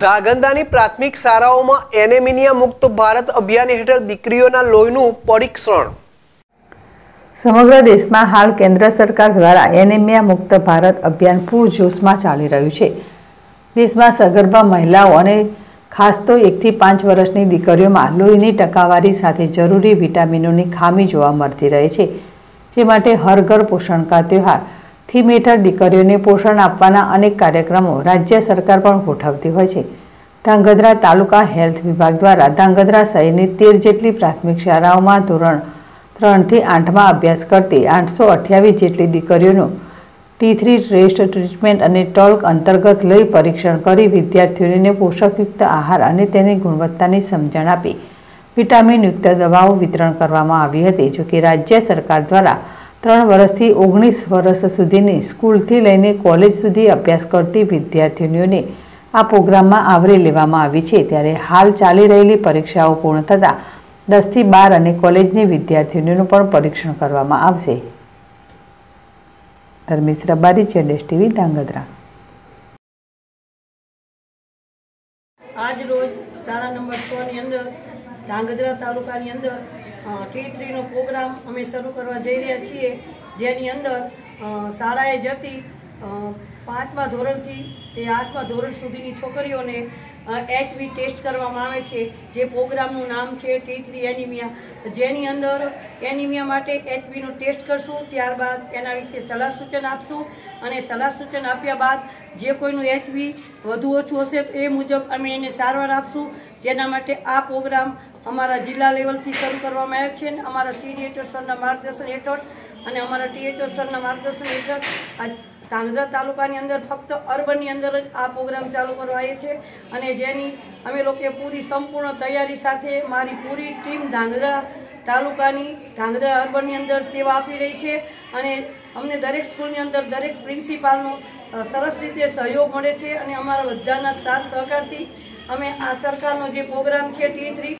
ધાગંદાની પ્રાથમિક શાળાઓમાં એનેમિનિયા મુક્ત ભારત અભિયાન હેઠળ દીકરીઓના લોહીનું પરીક્ષણ. સમગ્ર દેશમાં હાલ કેન્દ્ર સરકાર દ્વારા એનેમિયા મુક્ત ભારત અભિયાન પૂરજોશમાં ચાલી રહ્યું છે. દેશમાં સગર્ભા મહિલાઓ અને ખાસ તો એકથી પાંચ વર્ષની દીકરીઓમાં લોહીની ટકાવારી સાથે જરૂરી વિટામિનોની ખામી જોવા મળતી રહે છે, જે માટે હર ઘર પોષણ કા ત્યોહાર થીમ હેઠળ દીકરીઓને પોષણ આપવાના અનેક કાર્યક્રમો રાજ્ય સરકાર પણ ગોઠવતી હોય છે. ધાંગધ્રા તાલુકા હેલ્થ વિભાગ દ્વારા ધાંગધ્રા શહેરની તેર જેટલી પ્રાથમિક શાળાઓમાં ધોરણ ત્રણથી આઠમાં અભ્યાસ કરતી આઠસો અઠ્યાવીસ જેટલી દીકરીઓનું ટી થ્રી ટેસ્ટ ટ્રીટમેન્ટ અને ટોલ્ક અંતર્ગત લઈ પરીક્ષણ કરી વિદ્યાર્થીઓને પોષકયુક્ત આહાર અને તેની ગુણવત્તાની સમજણ આપી. વિટામિનયુક્ત દવાઓ વિતરણ કરવામાં આવી હતી, જોકે રાજ્ય સરકાર દ્વારા ત્રણ વર્ષથી ઓગણીસ વર્ષ સુધીની સ્કૂલથી લઈને કોલેજ સુધી અભ્યાસ કરતી વિદ્યાર્થીનીઓને આ પ્રોગ્રામમાં આવરી લેવામાં આવી છે. ત્યારે હાલ ચાલી રહેલી પરીક્ષાઓ પૂર્ણ થતાં દસથી બાર અને કોલેજની વિદ્યાર્થીનીઓનું પણ પરીક્ષણ કરવામાં આવશે. ધર્મેશ રબારી ચેડેશ ટીવી, ધાંગધ્રા. આજ રોજ શાળા નંબર છ ની અંદર ધાંગધ્રા તાલુકાની અંદર ટી થ્રીનો પ્રોગ્રામ અમે શરૂ કરવા જઈ રહ્યા છીએ. જેની અંદર શાળાએ જતી પાંચમા ધોરણથી તે આઠમા ધોરણ સુધીની છોકરીઓને એચવી ટેસ્ટ કરવામાં આવે છે. જે પ્રોગ્રામનું નામ છે ટી થ્રી એનિમિયા જેની અંદર એનિમિયા માટે એચવીનો ટેસ્ટ કરશું, ત્યારબાદ એના વિશે સલાહ સૂચન આપશું અને સલાહ સૂચન આપ્યા બાદ જે કોઈનું એચવી વધુ ઓછું હશે એ મુજબ અમે એને સારવાર આપશું. જેના માટે આ પ્રોગ્રામ અમારા જિલ્લા લેવલથી શરૂ કરવામાં આવ્યો છે અને અમારા સીડીએચઓ સરના માર્ગદર્શન હેઠળ અને અમારા ટીએચઓ સરના માર્ગદર્શન હેઠળ આ ધાંગધ્રા તાલુકાની અંદર ફક્ત અર્બનની અંદર જ આ પ્રોગ્રામ ચાલુ કરવાય છે અને જેની અમે લોકોએ પૂરી સંપૂર્ણ તૈયારી સાથે મારી પૂરી ટીમ ધાંગધ્રા તાલુકાની ધાંગધ્રા અર્બનની અંદર સેવા આપી રહી છે અને અમને દરેક સ્કૂલની અંદર દરેક પ્રિન્સિપાલનો સરસ રીતે સહયોગ મળે છે અને અમારા બધાના સાથ સહકારથી અમે આ સરકારનો જે પ્રોગ્રામ છે ટી થ્રી